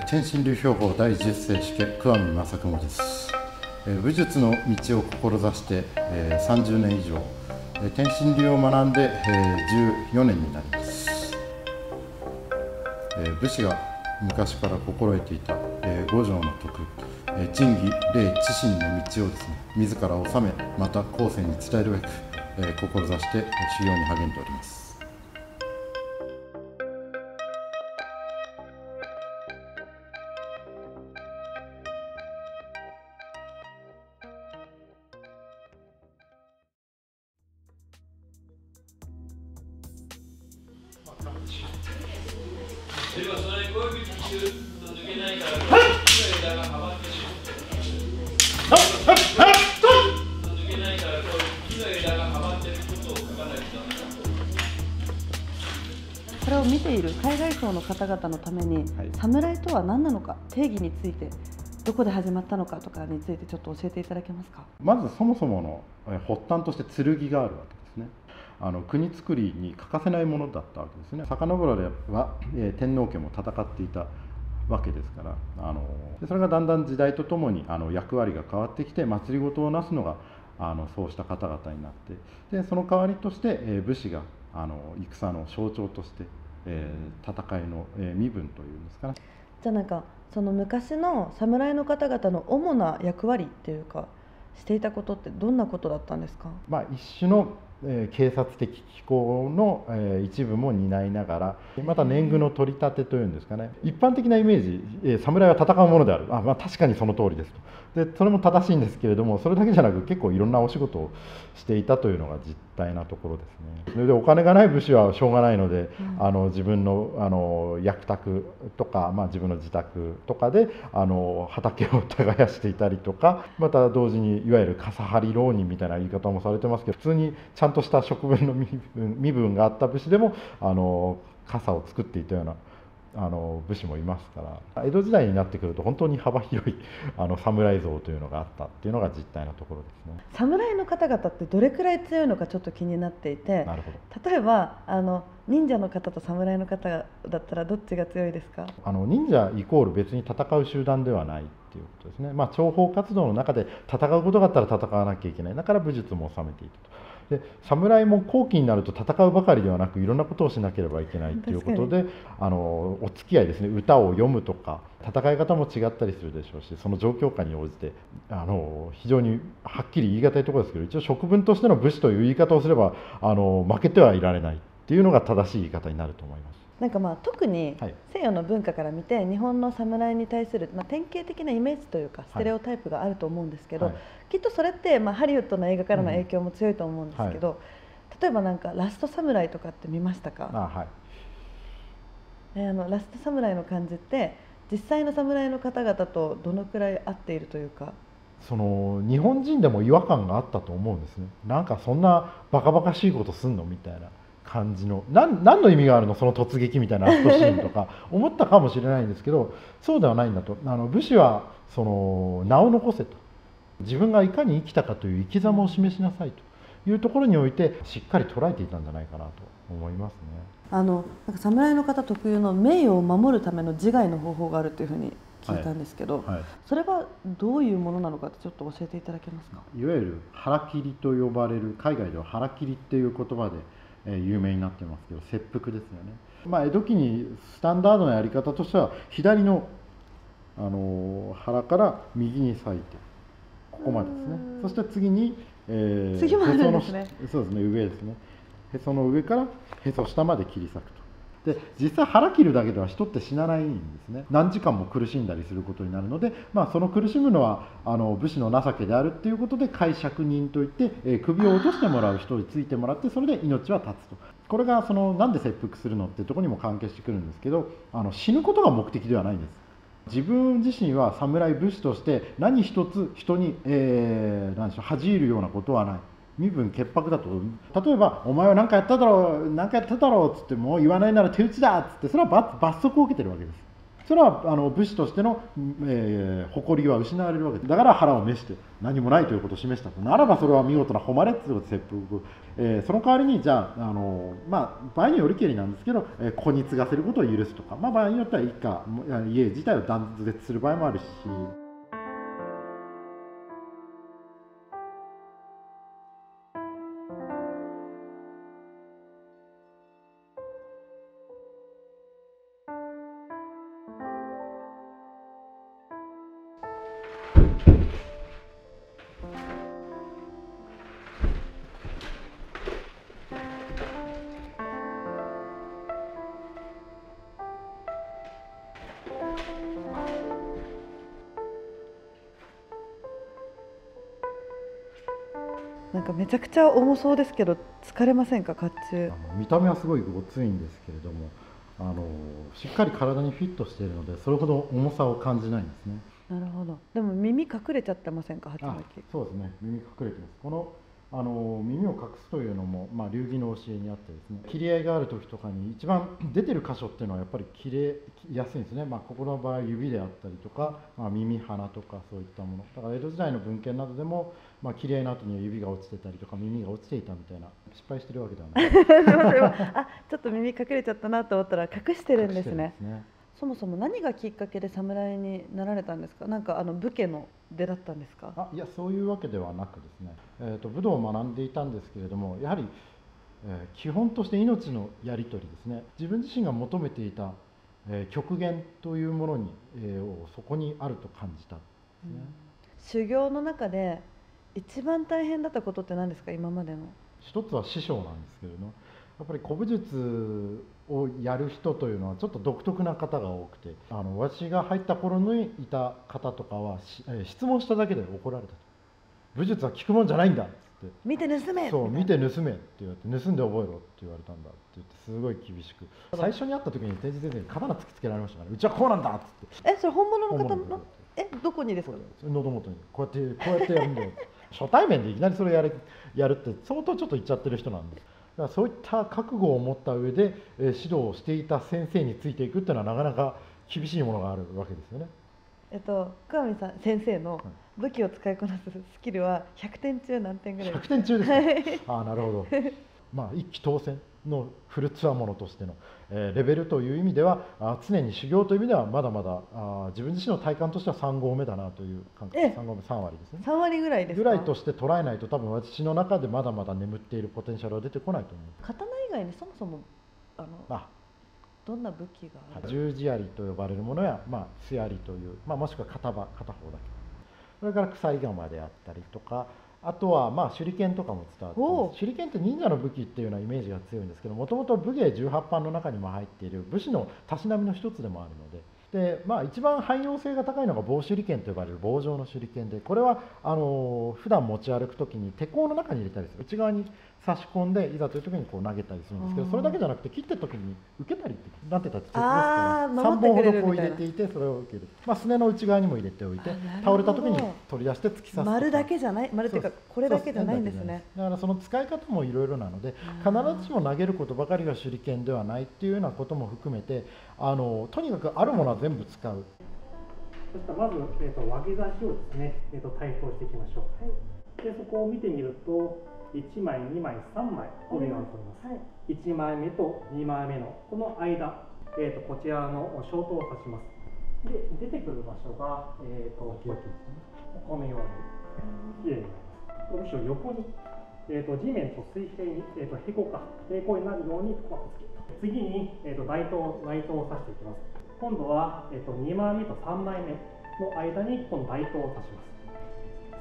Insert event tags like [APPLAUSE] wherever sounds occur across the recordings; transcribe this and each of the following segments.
天心流標法第10世主家桑見正雲です。武術の道を志して30年以上天心流を学んで14年になります。武士が昔から心得ていた五条の徳仁義礼知心の道をですね自ら治めまた後世に伝えるべく志して修行に励んでおります。の枝がはまってることを書かないとこれを見ている海外層の方々のために、はい、侍とは何なのか定義についてどこで始まったのかとかについてちょっと教えていただけますか？まずそもそもの発端として剣があるわけですね。あの国造りに欠かせないものだったわけですね。遡らでは、えー、天皇家も戦っていたわけですからあのそれがだんだん時代とともにあの役割が変わってきて政をなすのがあのそうした方々になってでその代わりとして、えー、武士があの戦の象徴として、えー、戦いの、えー、身分というんですかね。じゃあなんかその昔の侍の方々の主な役割っていうかしていたことってどんなことだったんですか、まあ、一種のえ警察的機構の、え一部も担いながらまた年貢の取り立てというんですかね。一般的なイメージ、え侍は戦うものである。あ、まあ、確かにその通りですと。でそれも正しいんですけれどもそれだけじゃなく結構いろんなお仕事をしていたというのが実態なところですね。それでお金がない武士はしょうがないので、うん、あの自分のあの役宅とか、まあ、自分の自宅とかであの畑を耕していたりとかまた同時にいわゆる傘張り浪人みたいな言い方もされてますけど普通にちゃんとした職分の身分身分があった武士でもあの傘を作っていたようなあの武士もいますから江戸時代になってくると本当に幅広いあの侍像というのがあったっていうのが実態のところですね。侍の方々ってどれくらい強いのかちょっと気になっていて例えばあの忍者の方と侍の方だったらどっちが強いですか？あの忍者イコール別に戦う集団ではないっていうことですね、まあ、諜報活動の中で戦うことがあったら戦わなきゃいけない。だから武術も収めていたと。で侍も後期になると戦うばかりではなくいろんなことをしなければいけないということであのお付き合いですね歌を読むとか戦い方も違ったりするでしょうしその状況下に応じてあの非常にはっきり言い難いところですけど一応職分としての武士という言い方をすればあの負けてはいられないっていうのが正しい言い方になると思います。なんかまあ特に西洋の文化から見て日本の侍に対するまあ典型的なイメージというかステレオタイプがあると思うんですけど、はい、きっとそれってまあハリウッドの映画からの影響も強いと思うんですけど、うんはい、例えばなんかラストサムライとかって見ましたか？あはい。あのラストサムライの感じって実際の侍の方々とどのくらい合っているというか？その日本人でも違和感があったと思うんですね。なんかそんなバカバカしいことすんの？みたいな感じの何何の意味があるの？その突撃みたいなアクトシーンとか。[LAUGHS] 思ったかもしれないんですけどそうではないんだと。あの武士はその名を残せと。自分がいかに生きたかという生き様を示しなさいと。いうところにおいてしっかり捉えていたんじゃないかなと。思いますね。あのなんか侍の方特有の名誉を守るための自害の方法があるというふうに聞いたんですけど、はい。はい、それはどういうものなのかちょっと教えていただけますか？いわゆる腹切りと呼ばれる海外では腹切りっていう言葉でえ有名になってますけど切腹ですよね、まあ、江戸期にスタンダードなやり方としては左のあの腹から右に裂いてここまでですね。そして次に、えー、次もあるんですね。そうですね上ですね。へその上からへそ下まで切り裂くとで実際腹切るだけでは人って死なないんですね。何時間も苦しんだりすることになるので、まあ、その苦しむのはあの武士の情けであるっていうことで解釈人といって、えー、首を落としてもらう人についてもらってそれで命は絶つと。これがそのなんで切腹するのっていうとこにも関係してくるんですけどあの死ぬことが目的ではないんです。自分自身は侍武士として何一つ人に、えー、何でしょう恥じるようなことはない。身分潔白だと例えば「お前は何かやっただろう何かやっただろう」っつって「もう言わないなら手打ちだ」っつってそれは罰罰則を受けてるわけです。それはあの武士としての、えー、誇りは失われるわけです。だから腹を召して何もないということを示したならばそれは見事な誉れということ切腹、えー、その代わりにじゃああの、まあ、場合によりけりなんですけど、えー、子に継がせることを許すとか、まあ、場合によっては一家家自体を断絶する場合もあるし。なんかめちゃくちゃ重そうですけど疲れませんか？甲冑。見た目はすごいごついんですけれどもあのしっかり体にフィットしているのでそれほど重さを感じないんですね。なるほど。でも耳隠れちゃってませんか？鉢巻き。そうですね。耳隠れてます。このあの耳を隠すというのも、まあ、流儀の教えにあってですね切り合いがある時とかに一番 [CLEARS THROAT] 出てる箇所っていうのはやっぱり切れやすいんですね、まあ、ここの場合指であったりとか、まあ、耳鼻とかそういったもの。だから江戸時代の文献などでも、まあ、切り合いの後には指が落ちてたりとか耳が落ちていたみたいな失敗してるわけではない。[LAUGHS] あちょっと耳隠れちゃったなと思ったら隠してるんですね。そもそも何がきっかけで侍になられたんですか？なんかあの武家の出だったんですか？あ、いやそういうわけではなくですね。えっ、ー、と武道を学んでいたんですけれども、やはり、えー、基本として命のやり取りですね。自分自身が求めていた、えー、極限というものに、えー、そこにあると感じた、ねうん、修行の中で一番大変だったことって何ですか？今までの。一つは師匠なんですけれども。やっぱり古武術をやる人というのはちょっと独特な方が多くてあの私が入った頃にいた方とかは質問しただけで怒られたと。武術は聞くもんじゃないんだっつって。見て盗めそう見て盗めって言われて盗んで覚えろって言われたんだって言ってすごい厳しく。最初に会った時に天智先生に刀突きつけられましたから、ね、うちはこうなんだっつって。えそれ本物の方の？えどこにですか？喉元に。こうやってこうやってやるんだよ初対面でいきなりそれやるやるって相当ちょっと言っちゃってる人なんで。すそういった覚悟を持った上で、えー、指導をしていた先生についていくっていうのはなかなか厳しいものがあるわけですよね。えっと、桑見さん先生の武器を使いこなすスキルは100点中何点ぐらい100点中ですか？ああなるほど。まあ一気当選のフルツアーものとしての、えー、レベルという意味ではあ常に修行という意味ではまだまだあ自分自身の体感としては3合目だなという感覚。3合目3割ですね。3割ぐらいですぐらいとして捉えないと多分私の中でまだまだ眠っているポテンシャルは出てこないと思う。刀以外にそもそもあのあ。どんな武器がある？十字槍と呼ばれるものや、まあ、素槍という、まあ、もしくは片刃片方だけ。それから鎖釜であったりとかあとはまあ手裏剣とかも伝わって手裏剣って忍者の武器っていうようなイメージが強いんですけどもともと武芸18般の中にも入っている武士のたしなみの一つでもあるので。で、まあ、一番汎用性が高いのが棒手裏剣と呼ばれる棒状の手裏剣でこれはあの普段持ち歩く時に手甲の中に入れたりする。内側に差し込んでいざという時にこう投げたりするんですけどそれだけじゃなくて切ってる時に受けたりってなってたら鉄ですから3本ほどこう入れていてそれを受ける、まあ、すねの内側にも入れておいて倒れた時に取り出して突き刺す丸だけじゃない？丸っていうかこれだけじゃないんですね。だからその使い方もいろいろなので必ずしも投げることばかりが手裏剣ではないっていうようなことも含めてあのとにかくあるものは全部使う。そしたらまず、えーと、上げ差しをですね、えーと、対等していきましょう、はい、でそこを見てみると1枚2枚3枚帯が取ります、はい、1枚目と2枚目のこの間、えーと、こちらのショートを指します。で出てくる場所が、えー、とこのようにきれいになります。むしろ横に、えー、と地面と水平に、えー、と平行か平行になるようにこうつける次に、えー、と内灯内灯を指していきます。今度は、えー、と2枚目と3枚目の間にこの大灯を指します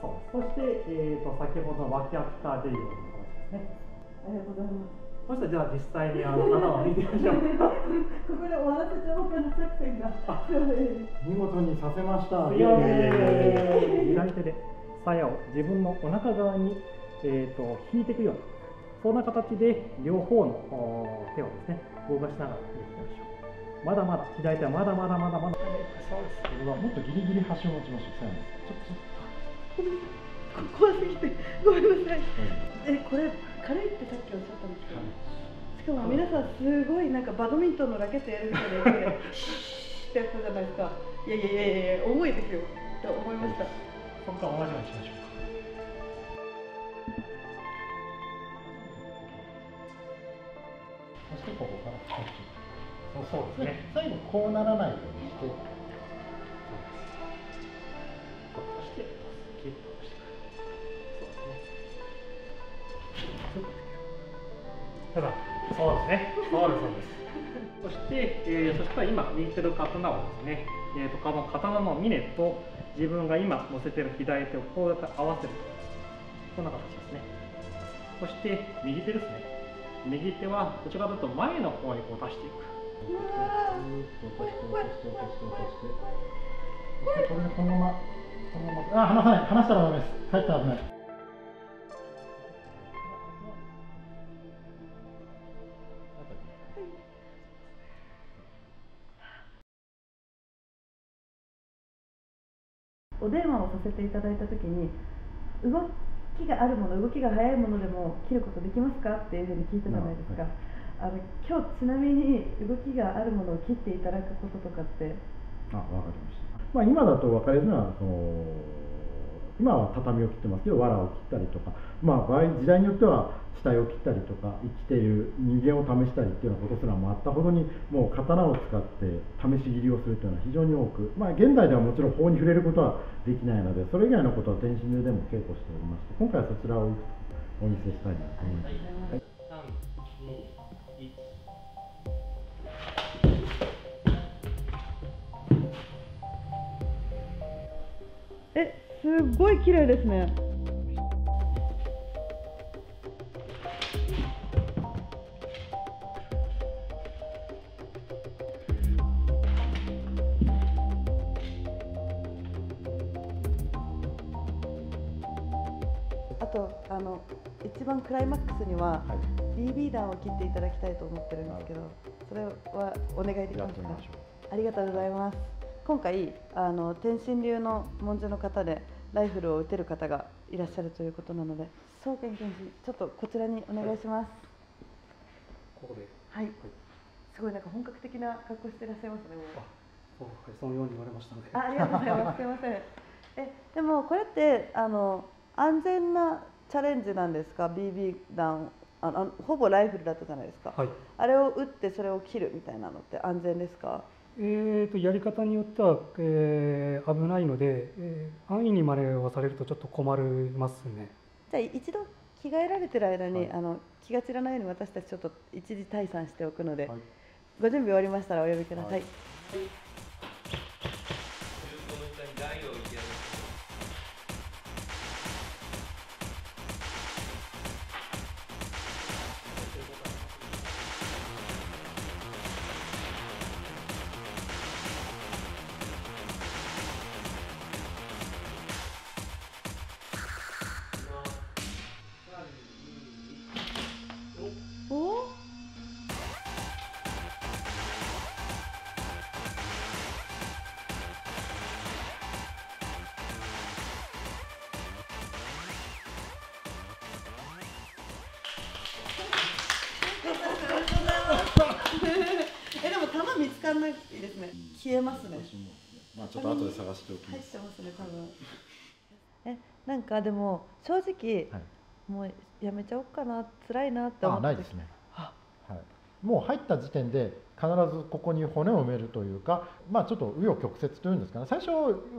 そう。そして、えーと、先ほどの脇役でいうような形ですね。ありがとうございます。そしてじゃあ実際にあの花を見てみましょう。ここで終わらせちゃおうかな作戦が。見事にさせました。いやいやいやいや左手で鞘を自分のお腹側に、えーと、引いていくよう。なそんな形で両方の手をですね動かしながら入れていきましょう。まだまだ左手はまだまだまだまだ。そうです。もっとギリギリ端を持ちましょうちょっと怖すぎてごめんなさい、えこれ軽いってさっきおっしゃったんですけど、しかも皆さんすごいなんかバドミントンのラケットやるみたいなってやったじゃないですか。いやいやいやいや重いですよ。と思いました。そこから同じようにしましょうそしてここからそうそうですね。最後こうならないようにしてえー、そしたら今握ってる刀をですね、えーと、この刀の峰と自分が今乗せてる左手をこうやって合わせる。こんな形ですね。そして右手ですね。右手はこちらだと前の方にこう出していく。これでこのままこのままあ離さない離したらダメです帰ったら危ないお電話をさせていただいた時に動きがあるもの動きが速いものでも切ることできますかっていうふうに聞いたじゃないですか、あの今日ちなみに動きがあるものを切っていただくこととかって。あ分かりました、まあ、今だと分かりやすいのはその今は畳を切ってますけど藁を切ったりとか、まあ、場合時代によっては死体を切ったりとか生きている人間を試したりっていうようなことすらもあったほどにもう刀を使って試し切りをするというのは非常に多く、まあ、現代ではもちろん法に触れることはできないのでそれ以外のことは天津流でも稽古しておりまして今回はそちらをお見せしたいなと思います。はいすごい綺麗ですね。あとあの一番クライマックスには、はい、BB 弾を切っていただきたいと思ってるんですけどそれはお願いできますか？ありがとうございます今回あの天心流の文字の方でライフルを撃てる方がいらっしゃるということなので総研検事ちょっとこちらにお願いします、はい、ここで。はい、はい、すごいなんか本格的な格好していらっしゃいますねあそうはいそのように言われましたのであありがとうございます。[LAUGHS] すみません。えでもこれってあの安全なチャレンジなんですか？BB 弾。あのほぼライフルだったじゃないですか、はい、あれを撃ってそれを切るみたいなのって安全ですか？えーと、やり方によっては、えー、危ないので、えー、安易に真似をされるとちょっと困りますね。じゃあ一度着替えられてる間に、はい、あの気が散らないように私たちちょっと一時退散しておくので、はい、ご準備終わりましたらお呼びください、はいつかんないですね。消えますね。まあちょっと後で探しておきます。入ってますね多分。えなんかでも正直、はい、もうやめちゃおうかな辛いなって思って。ないですね。はい。もう入った時点で必ずここに骨を埋めるというか、まあちょっと紆余曲折というんですかね。最初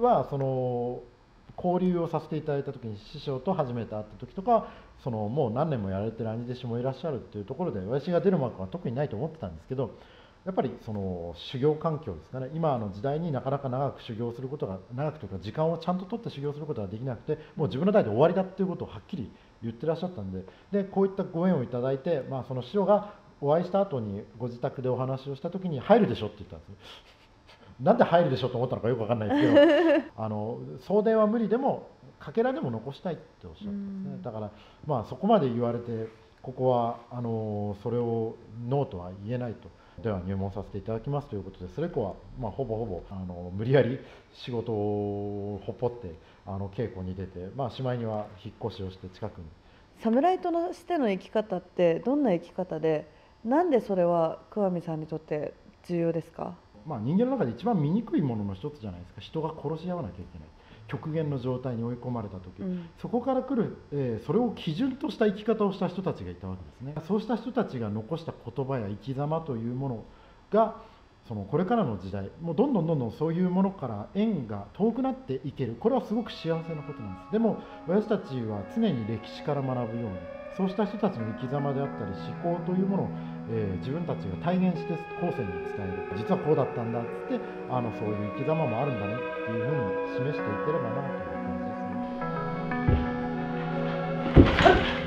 はその交流をさせていただいた時に師匠と初めて会った時とかそのもう何年もやられてる兄弟子もいらっしゃるっていうところで親父が出る幕は特にないと思ってたんですけどやっぱりその修行環境ですかね。今の時代になかなか長く修行することが長くというか時間をちゃんと取って修行することができなくてもう自分の代で終わりだっていうことをはっきり言ってらっしゃったんででこういったご縁をいただいて、まあ、その師匠がお会いした後にご自宅でお話をした時に入るでしょって言ったんです [LAUGHS] なんで入るでしょうと思ったのかよく分かんないですけど。[LAUGHS] あの送電は無理でもかけらでも残したいっておっしゃったんですね。だからまあそこまで言われてここはあのそれをノーとは言えないと。では入門させていただきますということでそれ以降は、まあ、ほぼほぼあの無理やり仕事をほっぽってあの稽古に出て、まあ、しまいには引っ越しをして近くに。侍としての生き方ってどんな生き方でなんでそれは桑見さんにとって重要ですか？まあ、人間の中で一番醜いものの一つじゃないですか。人が殺し合わなきゃいけない極限の状態に追い込まれた時、うん、そこから来る、えー、それを基準とした生き方をした人たちがいたわけですね。そうした人たちが残した言葉や生き様というものがそのこれからの時代もうどんどんどんどんそういうものから縁が遠くなっていける。これはすごく幸せなことなんです。でも私たちは常に歴史から学ぶようにそうした人たちの生き様であったり思考というものを、えー、自分たちが体現して後世に伝える実はこうだったんだっつってあのそういう生き様もあるんだねっていうふうに示していければなという感じですね。